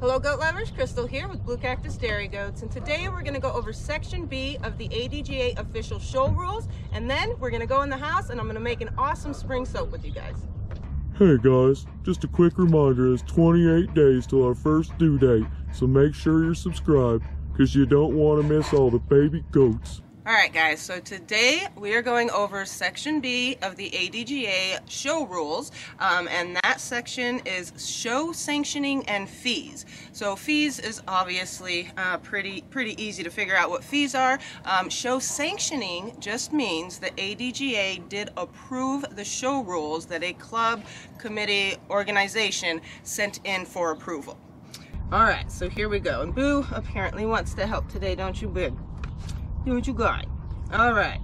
Hello goat lovers, Crystal here with Blue Cactus Dairy Goats and today we're going to go over section B of the ADGA official show rules and then we're going to go in the house and I'm going to make an awesome spring soap with you guys. Hey guys, just a quick reminder it's 28 days till our first due date, so make sure you're subscribed because you don't want to miss all the baby goats. Alright guys, so today we are going over section B of the ADGA show rules um, and that section is show sanctioning and fees. So fees is obviously uh, pretty pretty easy to figure out what fees are. Um, show sanctioning just means that ADGA did approve the show rules that a club, committee, organization sent in for approval. Alright, so here we go. And Boo apparently wants to help today, don't you, Boo? Do what you got. All right.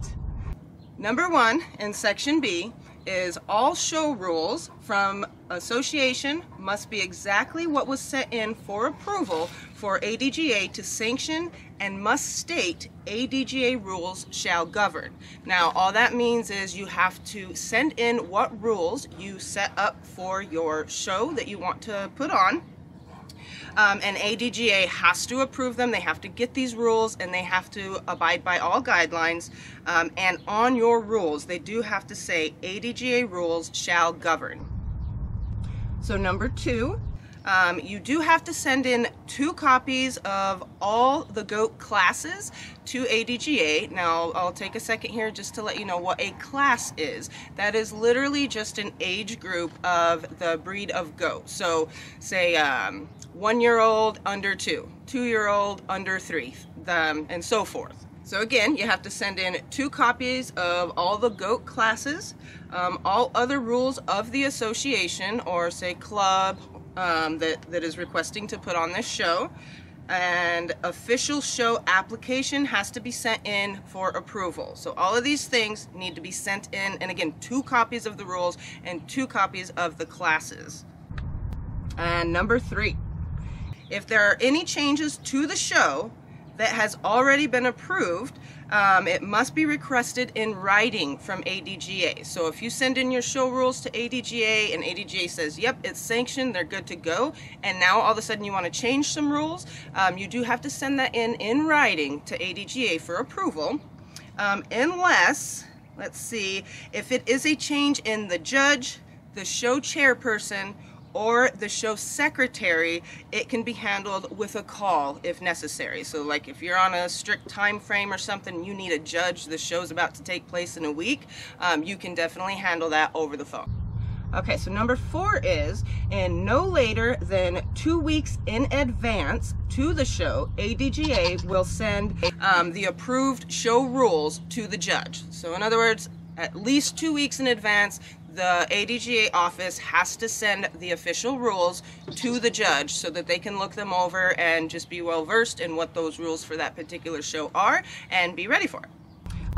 Number one in section B is all show rules from association must be exactly what was set in for approval for ADGA to sanction and must state ADGA rules shall govern. Now all that means is you have to send in what rules you set up for your show that you want to put on um, and ADGA has to approve them. They have to get these rules and they have to abide by all guidelines. Um, and on your rules, they do have to say ADGA rules shall govern. So number two, um, you do have to send in two copies of all the GOAT classes to ADGA. Now, I'll take a second here just to let you know what a class is. That is literally just an age group of the breed of goat. So, say um, one-year-old under two, two-year-old under three, um, and so forth. So again, you have to send in two copies of all the GOAT classes, um, all other rules of the association, or say club um, that, that is requesting to put on this show. And official show application has to be sent in for approval. So all of these things need to be sent in, and again, two copies of the rules and two copies of the classes. And number three, if there are any changes to the show that has already been approved, um, it must be requested in writing from ADGA. So if you send in your show rules to ADGA and ADGA says, yep, it's sanctioned, they're good to go, and now all of a sudden you want to change some rules, um, you do have to send that in in writing to ADGA for approval, um, unless, let's see, if it is a change in the judge, the show chairperson, or the show secretary, it can be handled with a call if necessary. So like if you're on a strict time frame or something, you need a judge, the show's about to take place in a week, um, you can definitely handle that over the phone. Okay, so number four is, and no later than two weeks in advance to the show, ADGA will send um, the approved show rules to the judge. So in other words, at least two weeks in advance, the ADGA office has to send the official rules to the judge so that they can look them over and just be well versed in what those rules for that particular show are and be ready for it.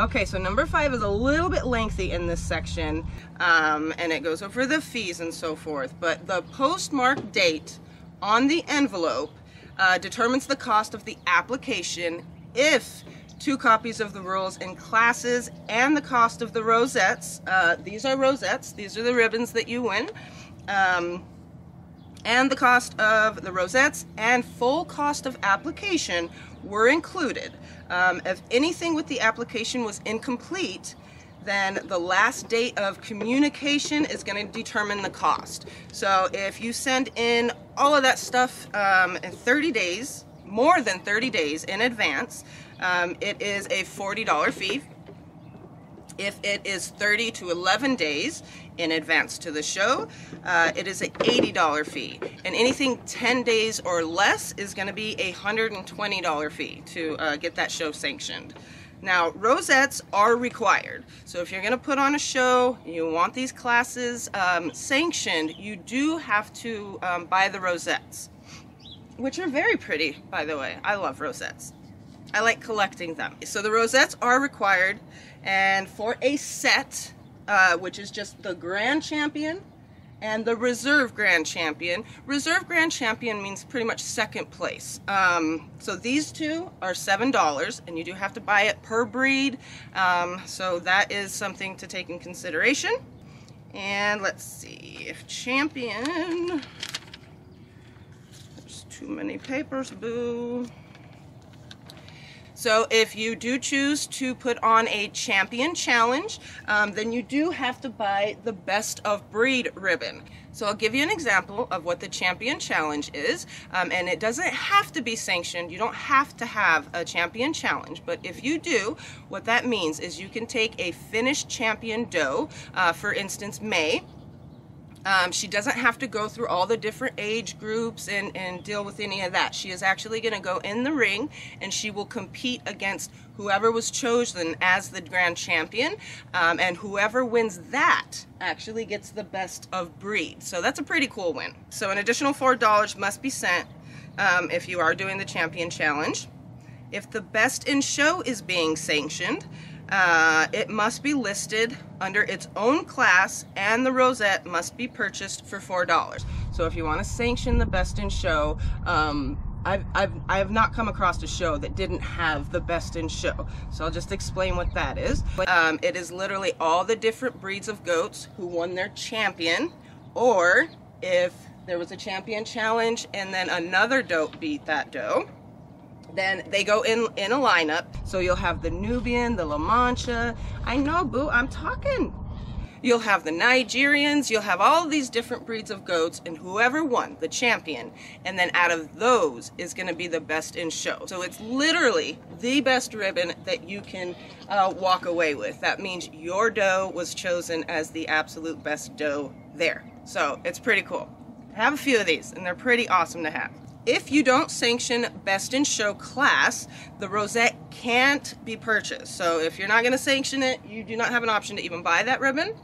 Okay, so number five is a little bit lengthy in this section, um, and it goes over the fees and so forth, but the postmark date on the envelope uh, determines the cost of the application if two copies of the rules in classes and the cost of the rosettes. Uh, these are rosettes. These are the ribbons that you win. Um, and the cost of the rosettes and full cost of application were included. Um, if anything with the application was incomplete, then the last date of communication is going to determine the cost. So if you send in all of that stuff um, in 30 days, more than 30 days in advance, um, it is a $40 fee. If it is 30 to 11 days in advance to the show, uh, it is an $80 fee. And anything 10 days or less is going to be a $120 fee to uh, get that show sanctioned. Now, rosettes are required. So if you're going to put on a show, you want these classes um, sanctioned, you do have to um, buy the rosettes, which are very pretty, by the way. I love rosettes. I like collecting them. So the rosettes are required and for a set, uh, which is just the Grand Champion and the Reserve Grand Champion. Reserve Grand Champion means pretty much second place. Um, so these two are $7 and you do have to buy it per breed. Um, so that is something to take in consideration. And let's see if Champion, there's Too many papers, boo. So if you do choose to put on a champion challenge, um, then you do have to buy the best of breed ribbon. So I'll give you an example of what the champion challenge is, um, and it doesn't have to be sanctioned. You don't have to have a champion challenge, but if you do, what that means is you can take a finished champion doe, uh, for instance, May, um, she doesn't have to go through all the different age groups and, and deal with any of that. She is actually going to go in the ring and she will compete against whoever was chosen as the grand champion. Um, and whoever wins that actually gets the best of breed. So that's a pretty cool win. So an additional $4 must be sent um, if you are doing the champion challenge. If the best in show is being sanctioned, uh, it must be listed under its own class and the rosette must be purchased for $4. So if you want to sanction the best in show, um, I've, I've, I have not come across a show that didn't have the best in show. So I'll just explain what that is. Um, it is literally all the different breeds of goats who won their champion, or if there was a champion challenge and then another doe beat that doe, then they go in in a lineup. So you'll have the Nubian, the LaMancha. I know, boo, I'm talking. You'll have the Nigerians, you'll have all these different breeds of goats, and whoever won, the champion, and then out of those is going to be the best in show. So it's literally the best ribbon that you can uh, walk away with. That means your doe was chosen as the absolute best doe there. So it's pretty cool. Have a few of these, and they're pretty awesome to have. If you don't sanction Best in Show class, the rosette can't be purchased. So if you're not going to sanction it, you do not have an option to even buy that ribbon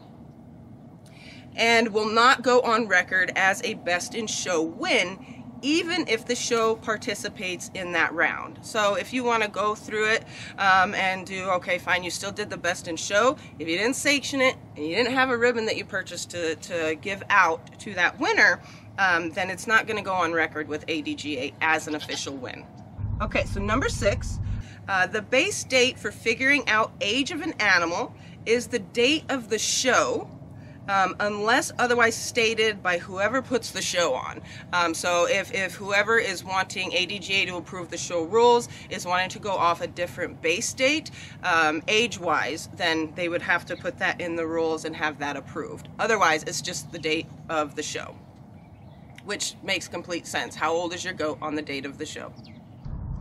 and will not go on record as a Best in Show win even if the show participates in that round. So if you want to go through it um, and do, okay, fine, you still did the best in show. If you didn't sanction it and you didn't have a ribbon that you purchased to, to give out to that winner, um, then it's not going to go on record with ADGA as an official win. Okay, so number six, uh, the base date for figuring out age of an animal is the date of the show um, unless otherwise stated by whoever puts the show on. Um, so if, if whoever is wanting ADGA to approve the show rules is wanting to go off a different base date, um, age-wise, then they would have to put that in the rules and have that approved. Otherwise, it's just the date of the show which makes complete sense. How old is your goat on the date of the show?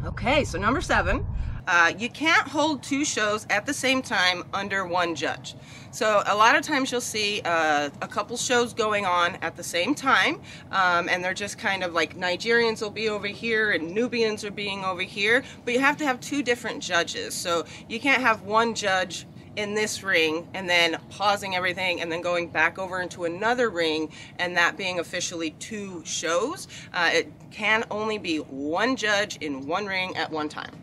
Okay, so number seven, uh, you can't hold two shows at the same time under one judge. So a lot of times you'll see uh, a couple shows going on at the same time, um, and they're just kind of like Nigerians will be over here and Nubians are being over here, but you have to have two different judges. So you can't have one judge in this ring and then pausing everything and then going back over into another ring and that being officially two shows. Uh, it can only be one judge in one ring at one time.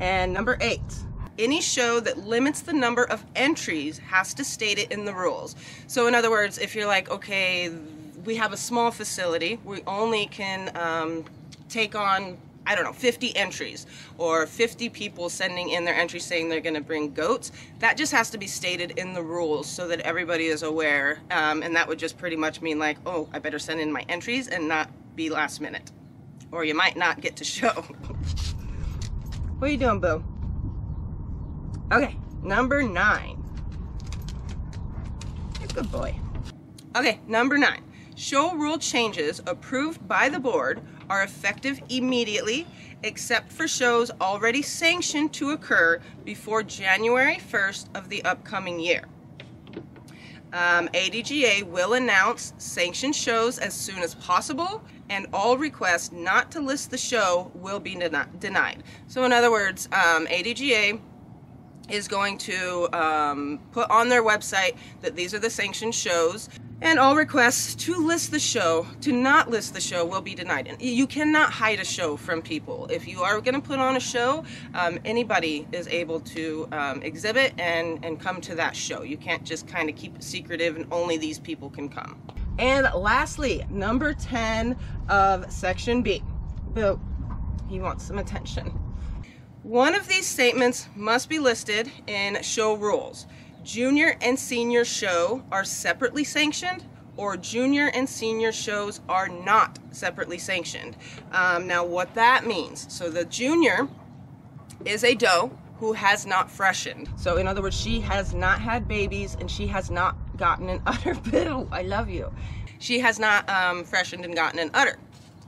And number eight, any show that limits the number of entries has to state it in the rules. So in other words, if you're like, okay, we have a small facility, we only can um, take on I don't know, 50 entries or 50 people sending in their entries saying they're going to bring goats. That just has to be stated in the rules so that everybody is aware. Um, and that would just pretty much mean like, oh, I better send in my entries and not be last minute. Or you might not get to show. what are you doing, Boo? Okay, number nine. Good boy. Okay, number nine. Show rule changes approved by the board are effective immediately except for shows already sanctioned to occur before January 1st of the upcoming year. Um, ADGA will announce sanctioned shows as soon as possible and all requests not to list the show will be denied. So in other words, um, ADGA is going to um, put on their website that these are the sanctioned shows and all requests to list the show, to not list the show, will be denied. You cannot hide a show from people. If you are going to put on a show, um, anybody is able to um, exhibit and, and come to that show. You can't just kind of keep it secretive and only these people can come. And lastly, number 10 of section B. Boo, he wants some attention. One of these statements must be listed in show rules. Junior and senior show are separately sanctioned or junior and senior shows are not separately sanctioned. Um, now, what that means so the junior is a doe who has not freshened. So, in other words, she has not had babies and she has not gotten an udder. Bill, I love you. She has not um, freshened and gotten an udder.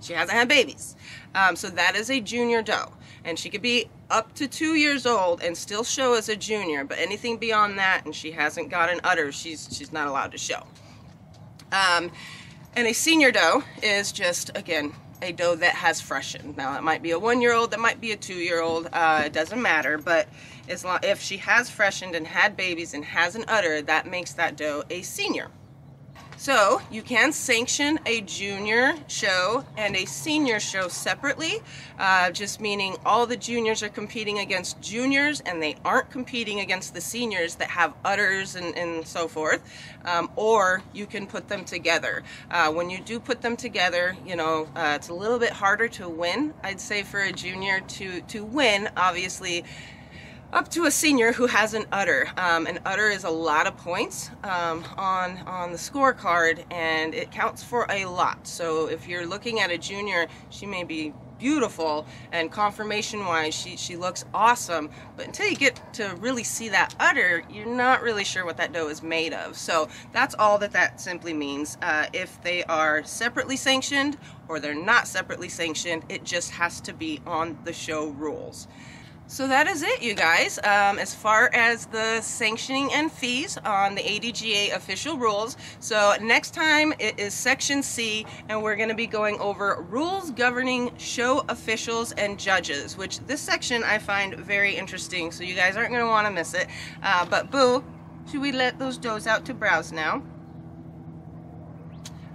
She hasn't had babies. Um, so, that is a junior doe. And she could be up to two years old and still show as a junior, but anything beyond that and she hasn't got an udder, she's, she's not allowed to show. Um, and a senior doe is just, again, a doe that has freshened. Now, it might be a one-year-old, that might be a two-year-old, uh, it doesn't matter, but as long, if she has freshened and had babies and has an udder, that makes that doe a senior. So you can sanction a junior show and a senior show separately, uh, just meaning all the juniors are competing against juniors and they aren't competing against the seniors that have udders and, and so forth. Um, or you can put them together. Uh, when you do put them together, you know, uh, it's a little bit harder to win. I'd say for a junior to, to win, obviously, up to a senior who has an udder. Um, an udder is a lot of points um, on on the scorecard, and it counts for a lot. So if you're looking at a junior, she may be beautiful and conformation wise she, she looks awesome but until you get to really see that udder you're not really sure what that doe is made of so that's all that that simply means uh, if they are separately sanctioned or they're not separately sanctioned it just has to be on the show rules so that is it, you guys. Um, as far as the sanctioning and fees on the ADGA official rules. So next time it is Section C, and we're going to be going over rules governing show officials and judges, which this section I find very interesting. So you guys aren't going to want to miss it. Uh, but Boo, should we let those does out to browse now?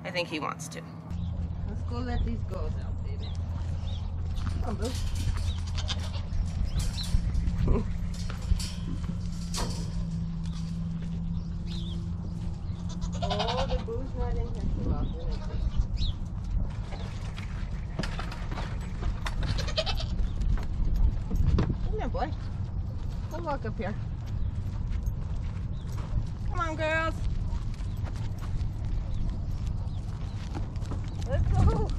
I think he wants to. Let's go let these goes out, baby. Come on, Boo. oh, the boo's not in here too often, is it? Come here, boy. Come walk up here. Come on, girls. Let's go.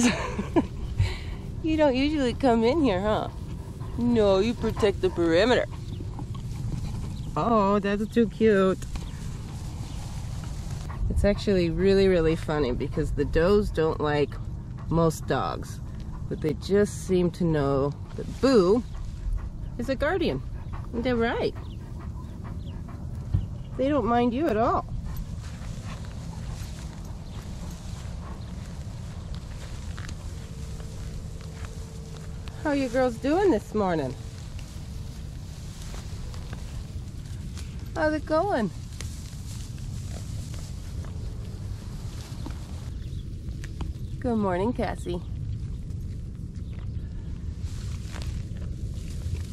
You don't usually come in here, huh? No, you protect the perimeter. Oh, that's too cute. It's actually really, really funny because the does don't like most dogs, but they just seem to know that Boo is a guardian. And they're right. They don't mind you at all. How you girls doing this morning? How's it going? Good morning, Cassie.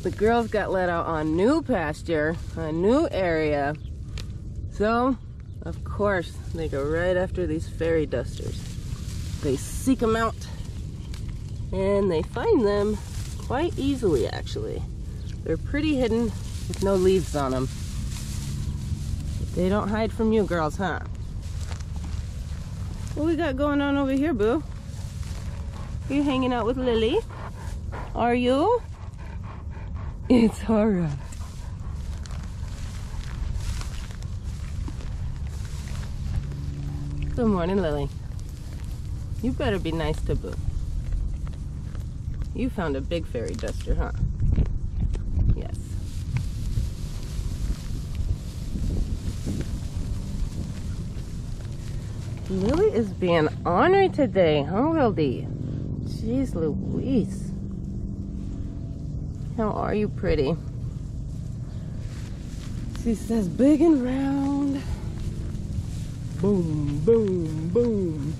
The girls got let out on new pasture, a new area. So, of course, they go right after these fairy dusters. They seek them out and they find them quite easily actually. They're pretty hidden with no leaves on them. They don't hide from you girls, huh? What we got going on over here, Boo? You hanging out with Lily? Are you? It's alright. Good morning, Lily. You better be nice to Boo. You found a big fairy duster, huh? Yes. Lily is being honored today, huh, Wildy? Jeez Louise. How are you, pretty? She says big and round. Boom, boom, boom.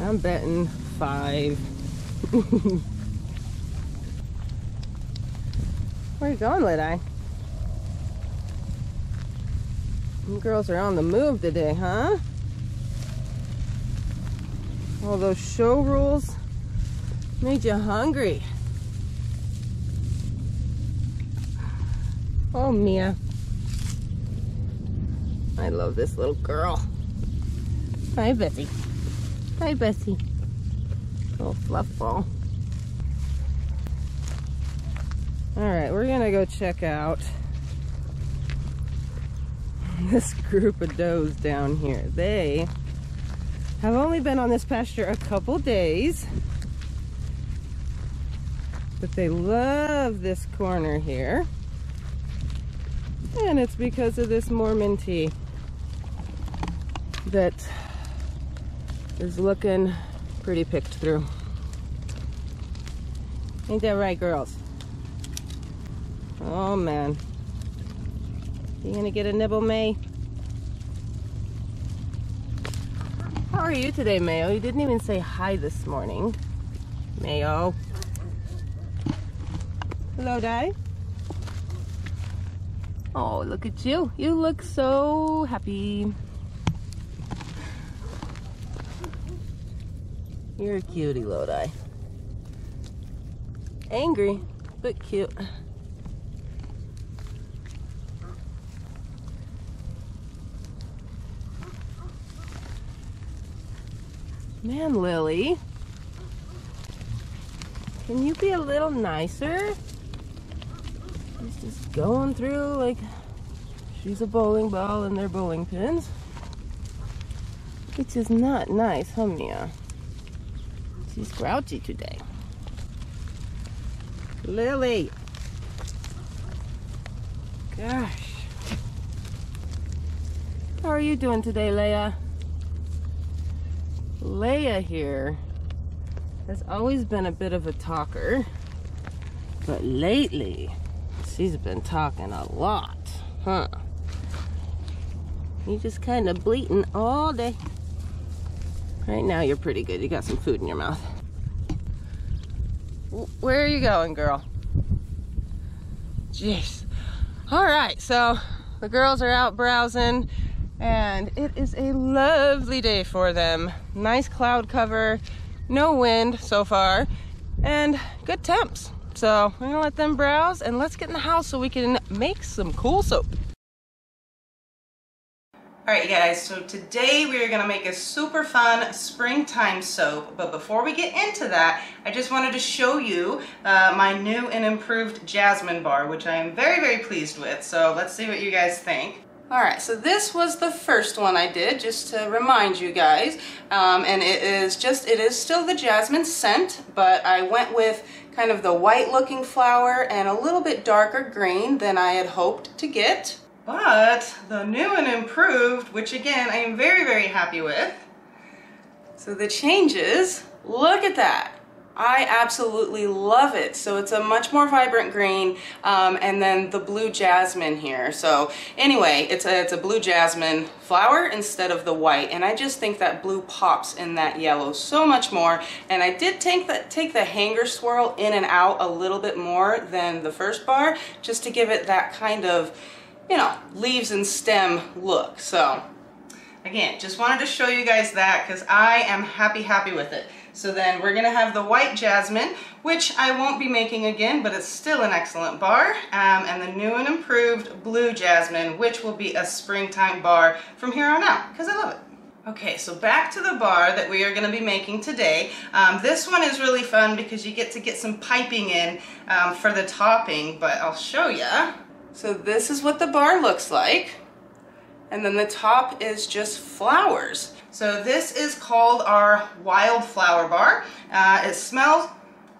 I'm betting five. Where you going, Lit You girls are on the move today, huh? All those show rules made you hungry. Oh, Mia. I love this little girl. Hi, Bessie. Hi, Bessie. Little fluff ball. All right, we're gonna go check out this group of does down here. They have only been on this pasture a couple days, but they love this corner here. And it's because of this Mormon tea that is looking pretty picked through. Ain't that right, girls? Oh, man. You gonna get a nibble, May? How are you today, Mayo? You didn't even say hi this morning. Mayo. Hello, Di. Oh, look at you. You look so happy. You're a cutie, Lodi. Angry, but cute. Man, Lily. Can you be a little nicer? She's just going through like she's a bowling ball and they're bowling pins. Which is not nice, huh, Mia? She's grouchy today. Lily! Gosh. How are you doing today, Leia? Leia here has always been a bit of a talker, but lately she's been talking a lot, huh? You just kind of bleating all day. Right now you're pretty good. You got some food in your mouth. Where are you going, girl? Jeez. All right, so the girls are out browsing and it is a lovely day for them. Nice cloud cover, no wind so far, and good temps. So we're gonna let them browse and let's get in the house so we can make some cool soap. All right, you guys, so today we are gonna make a super fun springtime soap, but before we get into that, I just wanted to show you uh, my new and improved jasmine bar, which I am very, very pleased with. So let's see what you guys think. All right, so this was the first one I did, just to remind you guys. Um, and it is just, it is still the jasmine scent, but I went with kind of the white looking flower and a little bit darker green than I had hoped to get. But the new and improved, which again, I am very, very happy with. So the changes, look at that. I absolutely love it. So it's a much more vibrant green um, and then the blue jasmine here. So anyway, it's a, it's a blue jasmine flower instead of the white. And I just think that blue pops in that yellow so much more. And I did take the, take the hanger swirl in and out a little bit more than the first bar just to give it that kind of, you know, leaves and stem look. So again, just wanted to show you guys that because I am happy, happy with it. So then we're gonna have the white jasmine, which I won't be making again, but it's still an excellent bar, um, and the new and improved blue jasmine, which will be a springtime bar from here on out, because I love it. Okay, so back to the bar that we are going to be making today. Um, this one is really fun because you get to get some piping in um, for the topping, but I'll show you. So this is what the bar looks like. And then the top is just flowers. So this is called our wildflower bar. Uh, it smells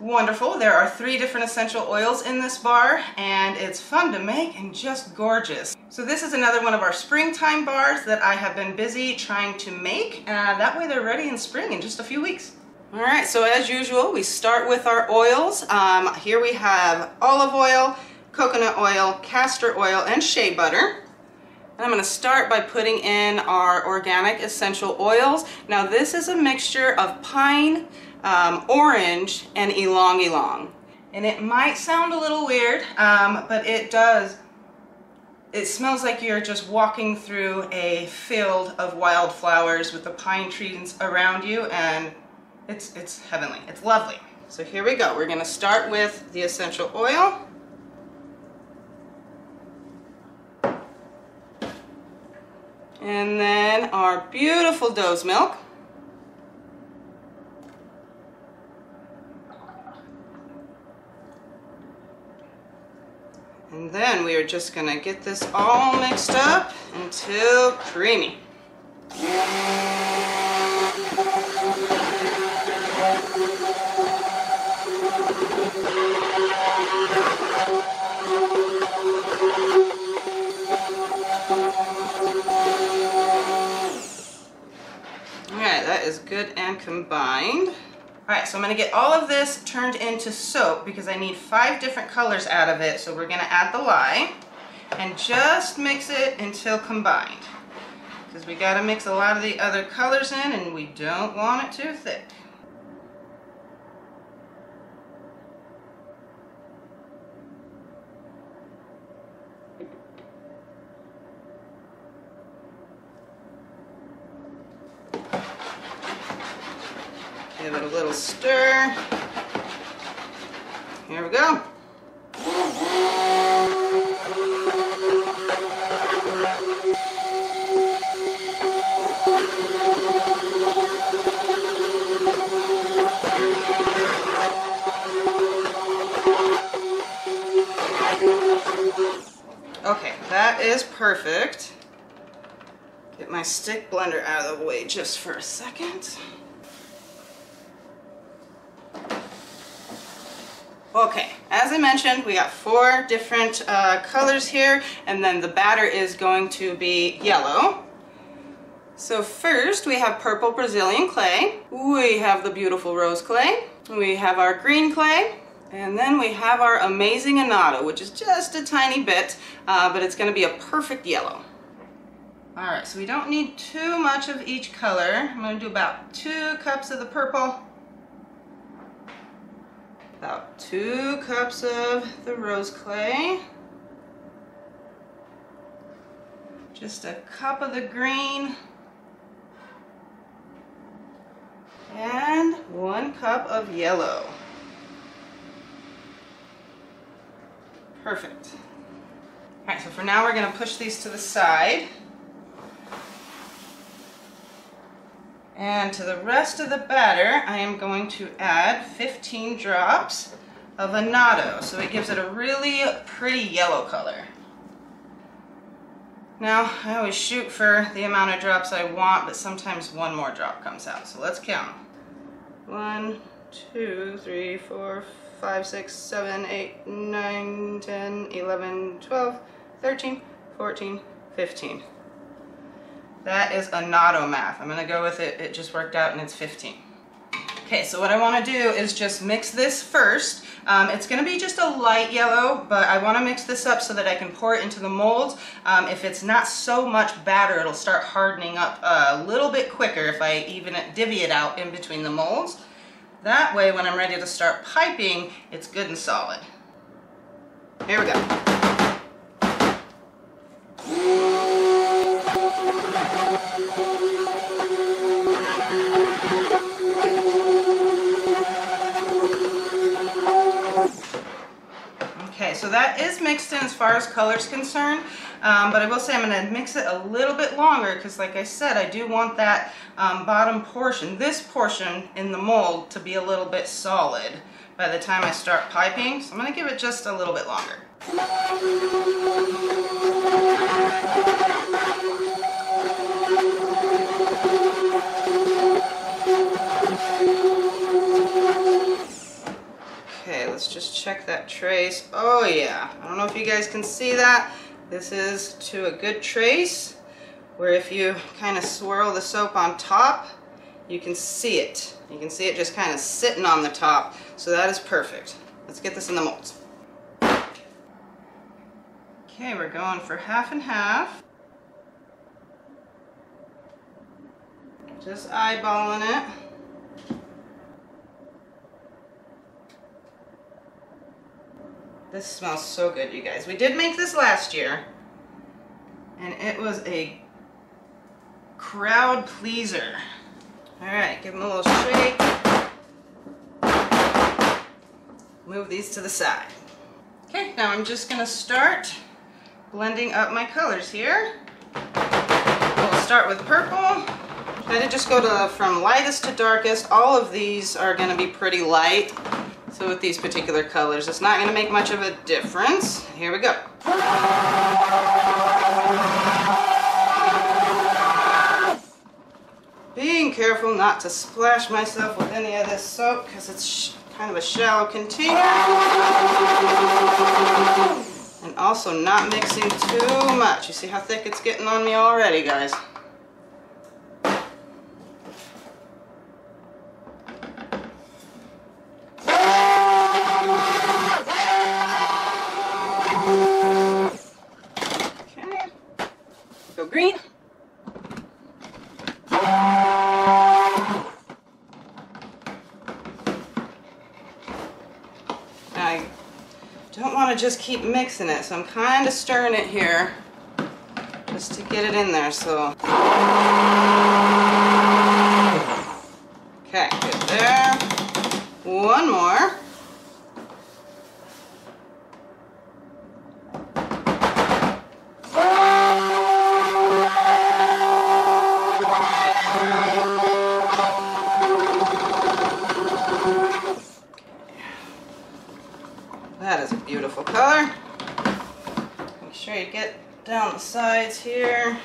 wonderful. There are three different essential oils in this bar and it's fun to make and just gorgeous. So this is another one of our springtime bars that I have been busy trying to make. Uh, that way they're ready in spring in just a few weeks. All right, so as usual, we start with our oils. Um, here we have olive oil, coconut oil, castor oil, and shea butter. And I'm going to start by putting in our organic essential oils. Now this is a mixture of pine, um, orange, and ylang ylang. And it might sound a little weird, um, but it does. It smells like you're just walking through a field of wildflowers with the pine trees around you and it's, it's heavenly. It's lovely. So here we go. We're going to start with the essential oil. And then our beautiful doe's milk. And then we are just going to get this all mixed up until creamy. Alright, that is good and combined. Alright, so I'm to get all of this turned into soap because I need five different colors out of it. So we're to add the lye and just mix it until combined. Because we got to mix a lot of the other colors in and we don't want it too thick. Little stir. Here we go. Okay, that is perfect. Get my stick blender out of the way just for a second. Okay, as I mentioned, we got four different uh, colors here, and then the batter is going to be yellow. So first we have purple Brazilian clay, we have the beautiful rose clay, we have our green clay, and then we have our amazing annatto, which is just a tiny bit, uh, but it's going to be a perfect yellow. Alright, so we don't need too much of each color. I'm going to do about two cups of the purple, about two cups of the rose clay, just a cup of the green, and one cup of yellow. Perfect. All right, so for now we're going to push these to the side. And to the rest of the batter, I am going to add 15 drops of annatto, so it gives it a really pretty yellow color. Now, I always shoot for the amount of drops I want, but sometimes one more drop comes out, so let's count. One, two, three, four, five, six, seven, eight, nine, 10, 11, 12, 13, 14, 15. That is a annatto math. I'm gonna go with it. It just worked out and it's 15. Okay, so what I wanna do is just mix this first. Um, it's gonna be just a light yellow, but I wanna mix this up so that I can pour it into the molds. Um, if it's not so much batter, it'll start hardening up a little bit quicker if I even divvy it out in between the molds. That way, when I'm ready to start piping, it's good and solid. Here we go. So that is mixed in as far as color is concerned, um, but I will say I'm going to mix it a little bit longer because like I said, I do want that um, bottom portion, this portion in the mold to be a little bit solid by the time I start piping. So I'm going to give it just a little bit longer. Let's just check that trace. Oh yeah, I don't know if you guys can see that. This is to a good trace where if you kind of swirl the soap on top, you can see it. You can see it just kind of sitting on the top. So that is perfect. Let's get this in the molds. Okay, we're going for half and half. Just eyeballing it. This smells so good, you guys. We did make this last year, and it was a crowd pleaser. All right, give them a little shake. Move these to the side. Okay, now I'm just gonna start blending up my colors here. We'll start with purple. Try to just go to from lightest to darkest. All of these are gonna be pretty light. So with these particular colors, it's not gonna make much of a difference. Here we go. Being careful not to splash myself with any of this soap because it's kind of a shallow container. And also not mixing too much. You see how thick it's getting on me already, guys. Okay. Go green. I don't want to just keep mixing it, so I'm kind of stirring it here just to get it in there. So, okay, good there. One more. Beautiful color. Make sure you get down the sides here.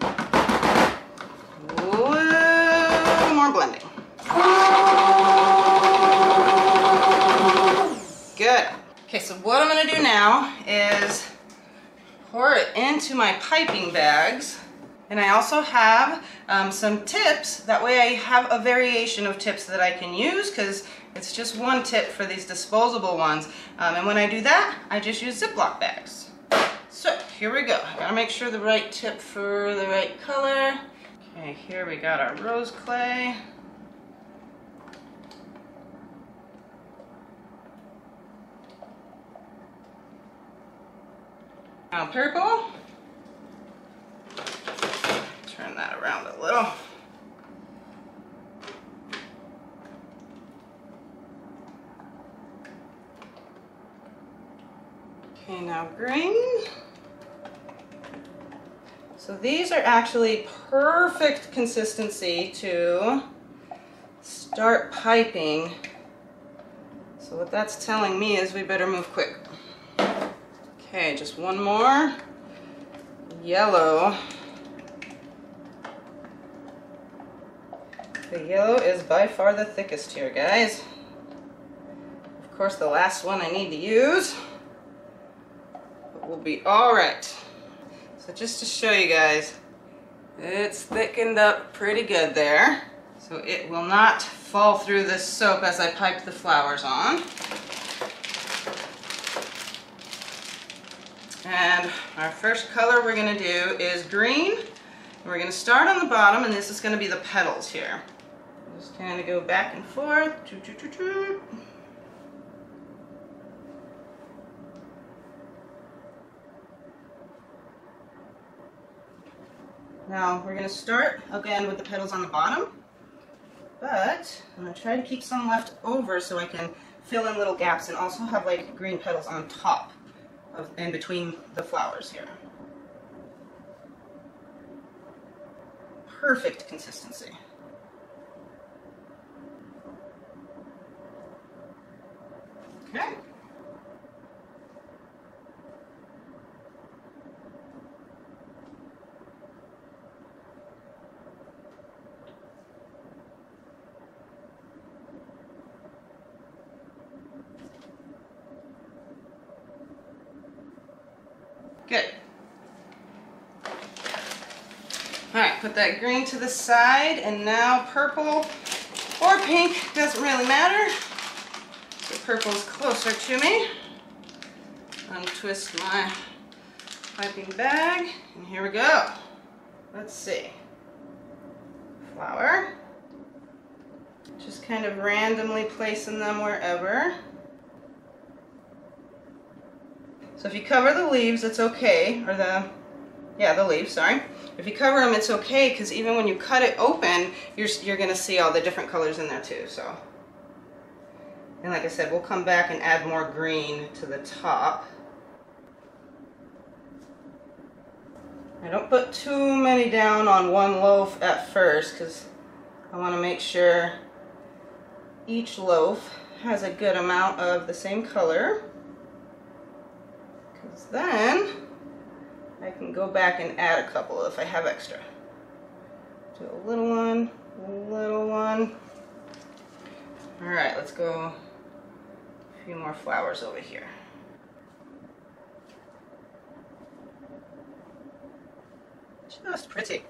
A little more blending. Good. Okay, so what I'm gonna do now is pour it into my piping bags. And I also have um, some tips. That way I have a variation of tips that I can use because it's just one tip for these disposable ones. Um, and when I do that, I just use Ziploc bags. So here we go. I gotta make sure the right tip for the right color. Okay, here we got our rose clay. Now purple. Turn that around a little. Okay, now green. So these are actually perfect consistency to start piping. So what that's telling me is we better move quick. Okay, just one more. Yellow. The yellow is by far the thickest here, guys. Of course, the last one I need to use. We'll be all right. So just to show you guys, it's thickened up pretty good there. So it will not fall through this soap as I pipe the flowers on. And our first color we're gonna do is green. We're gonna start on the bottom and this is gonna be the petals here. Just kind of go back and forth. Choo, choo, choo, Now we're gonna start again with the petals on the bottom, but I'm gonna try to keep some left over so I can fill in little gaps and also have like green petals on top of in between the flowers here. Perfect consistency. Okay. Good. All right, put that green to the side, and now purple or pink, doesn't really matter. So purple's closer to me. Untwist my piping bag, and here we go. Let's see. Flower. Just kind of randomly placing them wherever. So if you cover the leaves, it's okay, or the, yeah, the leaves, sorry. If you cover them, it's okay, because even when you cut it open, you're, you're gonna see all the different colors in there too, so. And like I said, we'll come back and add more green to the top. I don't put too many down on one loaf at first, because I wanna make sure each loaf has a good amount of the same color. Because then I can go back and add a couple if I have extra. Do a little one, little one. All right, let's go a few more flowers over here. Just pretty.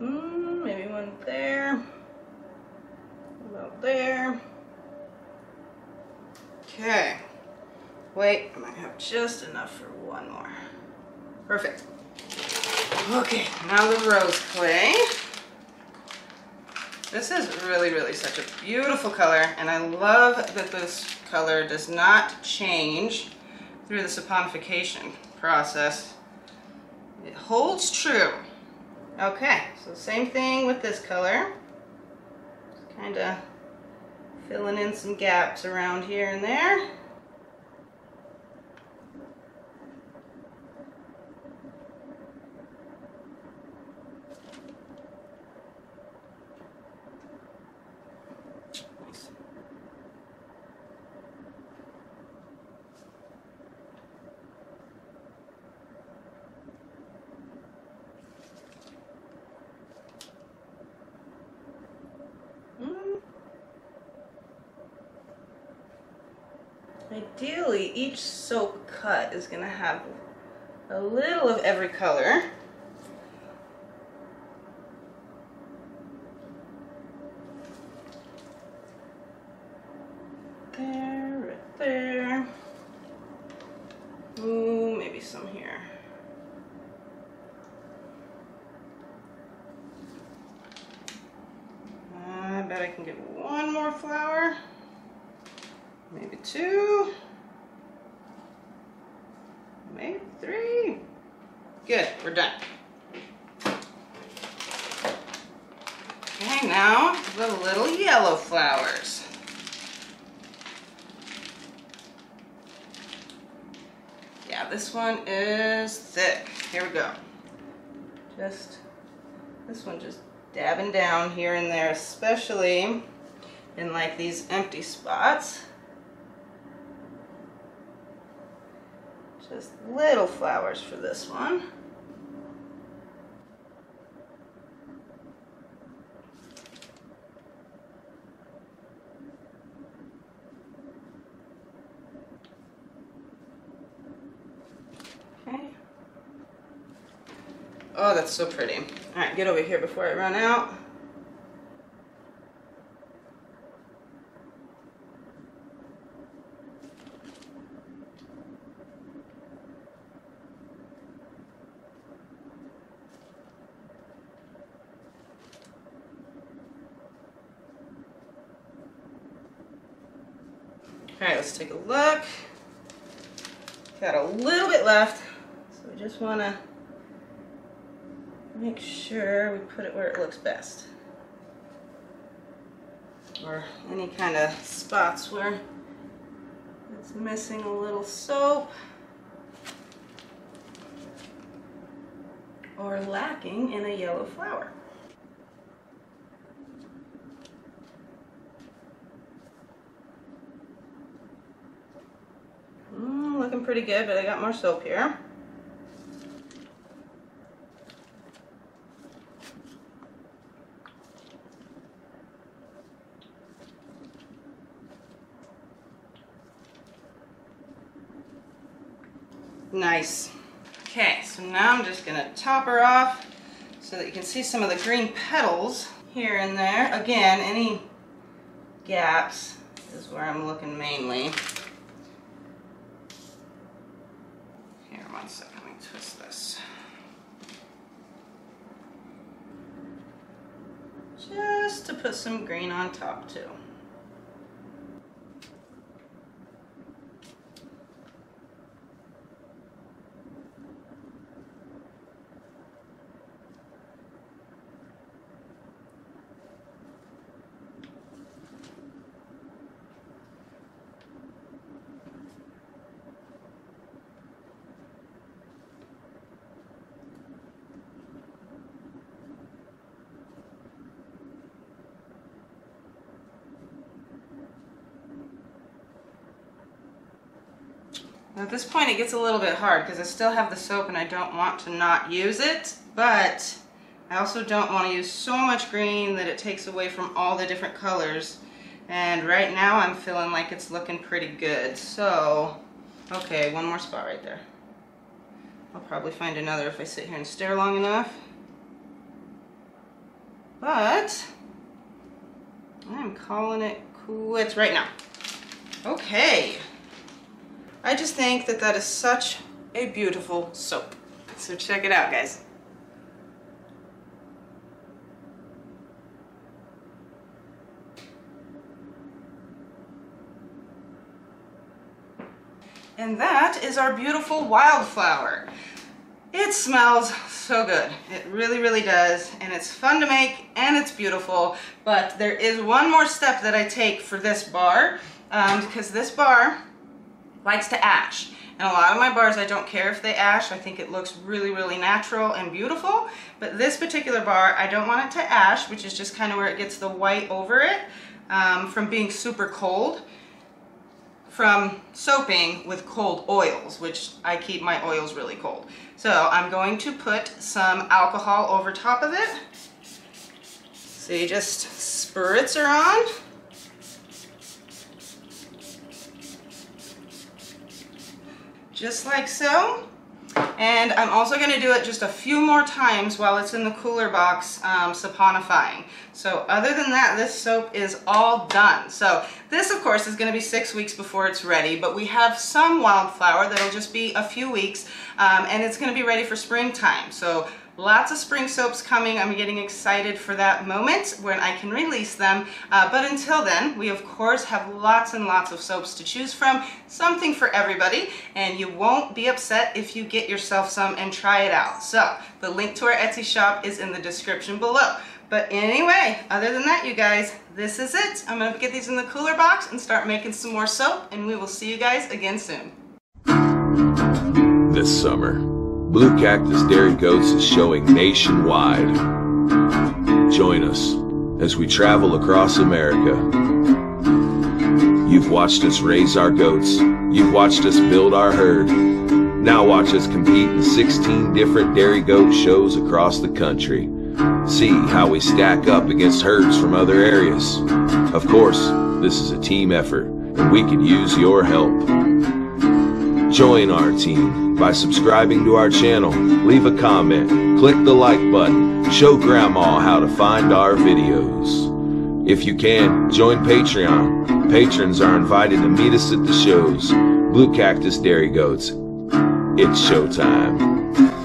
Mm, maybe one there. About there. Okay. Wait, I might have just enough for one more. Perfect. Okay, now the rose clay. This is really, really such a beautiful color, and I love that this color does not change through the saponification process. It holds true. Okay, so same thing with this color. Kind of filling in some gaps around here and there. Nice. Mm. Ideally, each soap cut is going to have a little of every color. There, right there. Ooh, maybe some here. I bet I can get one more flower. Maybe two. Maybe three. Good, we're done. Okay, now the little yellow flowers. Yeah, this one is thick. Here we go. Just, this one just dabbing down here and there, especially in like these empty spots. Just little flowers for this one. Okay. That's so pretty. All right, get over here before I run out. All right, let's take a look. Got a little bit left, so we just want to make sure we put it where it looks best. Or any kind of spots where it's missing a little soap. Or lacking in a yellow flower. Mm, looking pretty good, but I got more soap here. Nice. Okay, so now I'm just gonna top her off so that you can see some of the green petals here and there. Again, any gaps is where I'm looking mainly. Here, one second, let me twist this. Just to put some green on top too. At this point it gets a little bit hard because I still have the soap and I don't want to not use it, but I also don't want to use so much green that it takes away from all the different colors. And right now I'm feeling like it's looking pretty good. So, okay, one more spot right there. I'll probably find another if I sit here and stare long enough. But, I'm calling it quits right now. Okay. I just think that that is such a beautiful soap. So check it out, guys. And that is our beautiful wildflower. It smells so good. It really, really does. And it's fun to make and it's beautiful. But there is one more step that I take for this bar um, because this bar likes to ash. And a lot of my bars, I don't care if they ash. I think it looks really, really natural and beautiful. But this particular bar, I don't want it to ash, which is just kind of where it gets the white over it um, from being super cold from soaping with cold oils, which I keep my oils really cold. So I'm going to put some alcohol over top of it. So you just spritz her on. Just like so. And I'm also going to do it just a few more times while it's in the cooler box um, saponifying. So other than that, this soap is all done. So this, of course, is going to be six weeks before it's ready, but we have some wildflower that'll just be a few weeks, um, and it's going to be ready for springtime. So Lots of spring soaps coming. I'm getting excited for that moment when I can release them. Uh, but until then, we of course have lots and lots of soaps to choose from. Something for everybody. And you won't be upset if you get yourself some and try it out. So the link to our Etsy shop is in the description below. But anyway, other than that, you guys, this is it. I'm going to get these in the cooler box and start making some more soap. And we will see you guys again soon. This summer. Blue Cactus Dairy Goats is showing nationwide. Join us as we travel across America. You've watched us raise our goats. You've watched us build our herd. Now watch us compete in 16 different dairy goat shows across the country. See how we stack up against herds from other areas. Of course, this is a team effort, and we could use your help. Join our team by subscribing to our channel, leave a comment, click the like button, show grandma how to find our videos. If you can, join Patreon. Patrons are invited to meet us at the shows. Blue Cactus Dairy Goats. It's showtime.